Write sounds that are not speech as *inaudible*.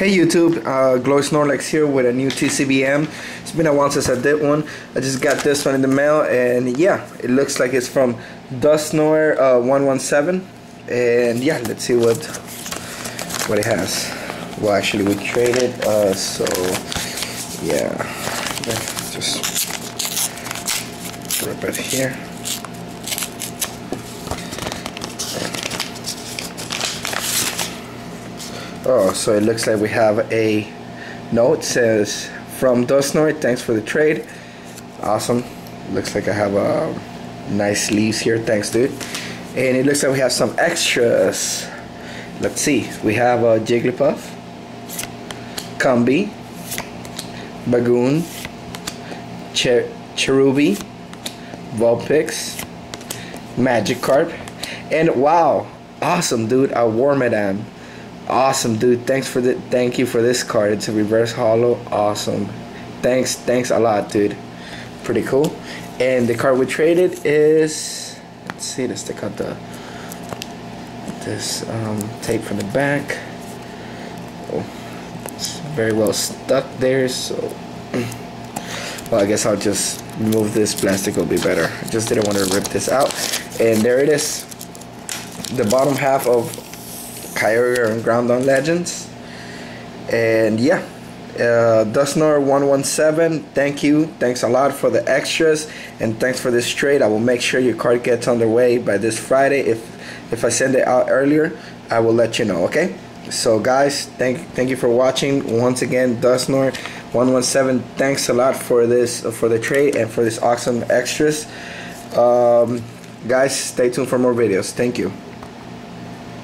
Hey YouTube, uh, Glowing Snolarx here with a new TCBM. It's been a while since I did one. I just got this one in the mail and yeah, it looks like it's from Dusknoir uh, 117. And yeah, let's see what what it has. Well, actually we traded, uh, so yeah, just rip it here. Oh, so it looks like we have a note says from Dusknoir, thanks for the trade. Awesome. Looks like I have a nice sleeves here. Thanks, dude. And it looks like we have some extras. Let's see. We have a Jigglypuff, Combee, Bagon, Cher Cherubi, Vulpix, Magikarp, and wow, awesome, dude, a Wormadam. Awesome, dude. Thanks for the thank you for this card. It's a reverse holo. Awesome. Thanks, thanks a lot, dude. Pretty cool. And the card we traded is let's see, let's take out the this um, tape from the back. Oh, it's very well stuck there, so *clears throat* well I guess I'll just remove this plastic will be better. I just didn't want to rip this out. And there it is. The bottom half of Kyogre and Groudon Legends. And yeah, uh, Dusknoir117, thank you. Thanks a lot for the extras and thanks for this trade. I will make sure your card gets underway by this Friday. If if I send it out earlier, I will let you know, okay? So guys, thank thank you for watching. Once again, Dusknoir117, thanks a lot for this for the trade and for this awesome extras. Um, guys, stay tuned for more videos. Thank you.